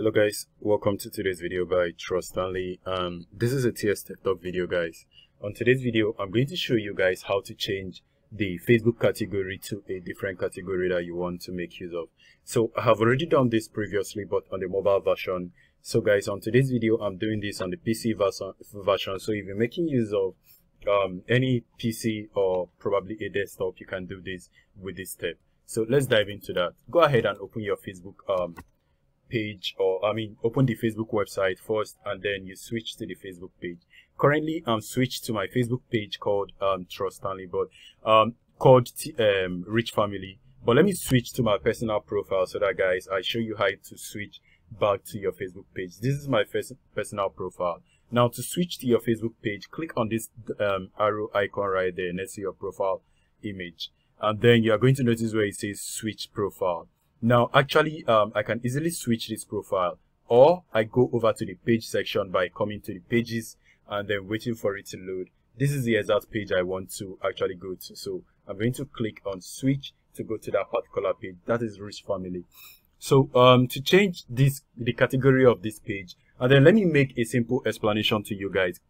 Hello guys, welcome to today's video by Trust Stanley. Um, this is a TS Tech Talk video guys. On today's video, I'm going to show you guys how to change the Facebook category to a different category that you want to make use of. So I have already done this previously, but on the mobile version. So guys, on today's video, I'm doing this on the PC version. So if you're making use of um, any PC or probably a desktop, you can do this with this step. So let's dive into that. Go ahead and open your Facebook um, page or I mean open the Facebook website first and then you switch to the Facebook page. Currently I'm switched to my Facebook page called um, Trust Stanley but um, called T um, Rich Family. But let me switch to my personal profile so that guys I show you how to switch back to your Facebook page. This is my first personal profile. Now to switch to your Facebook page, click on this um, arrow icon right there next to your profile image. And then you are going to notice where it says switch profile. Now, actually, um, I can easily switch this profile or I go over to the page section by coming to the pages and then waiting for it to load. This is the exact page I want to actually go to. So I'm going to click on switch to go to that particular page. That is Rich Family. So um, to change this, the category of this page, and then let me make a simple explanation to you guys.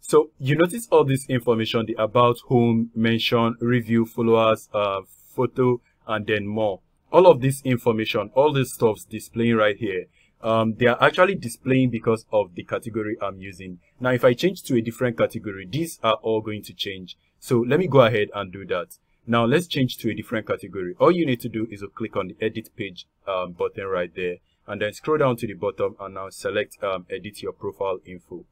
So you notice all this information, the about, home, mention, review, followers, uh, photo, and then more all of this information, all this stuff's displaying right here. Um, they are actually displaying because of the category I'm using. Now, if I change to a different category, these are all going to change. So let me go ahead and do that. Now let's change to a different category. All you need to do is to click on the edit page um, button right there and then scroll down to the bottom and now select um, edit your profile info.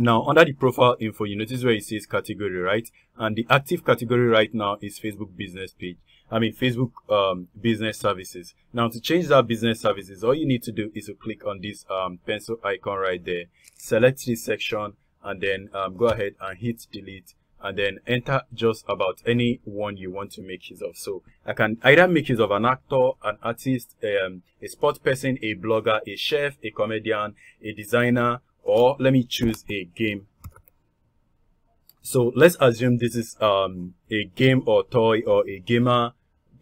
Now under the profile info, you notice where it says category, right? And the active category right now is Facebook business page. I mean, Facebook um, business services. Now to change that business services, all you need to do is to click on this um, pencil icon right there, select this section, and then um, go ahead and hit delete and then enter just about any one you want to make use of. So I can either make use of an actor, an artist, um, a sport person, a blogger, a chef, a comedian, a designer, or let me choose a game. So let's assume this is um, a game or toy or a gamer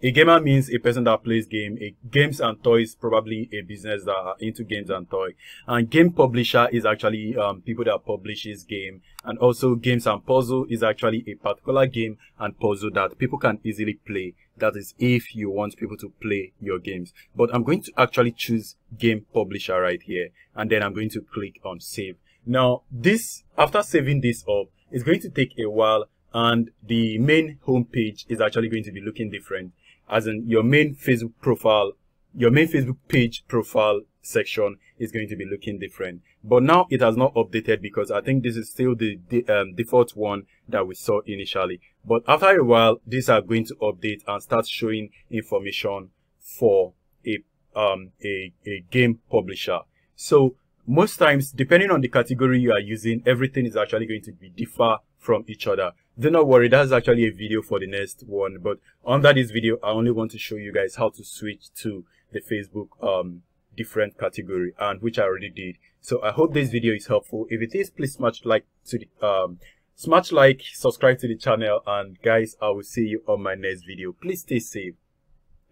a gamer means a person that plays game. A games and toys probably a business that are into games and toy. And game publisher is actually um, people that publishes game. And also games and puzzle is actually a particular game and puzzle that people can easily play. That is if you want people to play your games. But I'm going to actually choose game publisher right here. And then I'm going to click on save. Now this, after saving this up, it's going to take a while and the main homepage is actually going to be looking different as in your main Facebook profile, your main Facebook page profile section is going to be looking different. But now it has not updated because I think this is still the, the um, default one that we saw initially. But after a while, these are going to update and start showing information for a um, a, a game publisher. So most times, depending on the category you are using, everything is actually going to be differ from each other. Do not worry that's actually a video for the next one but under this video i only want to show you guys how to switch to the facebook um different category and which i already did. So i hope this video is helpful. If it is please smash like to the um smash like subscribe to the channel and guys i will see you on my next video. Please stay safe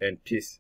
and peace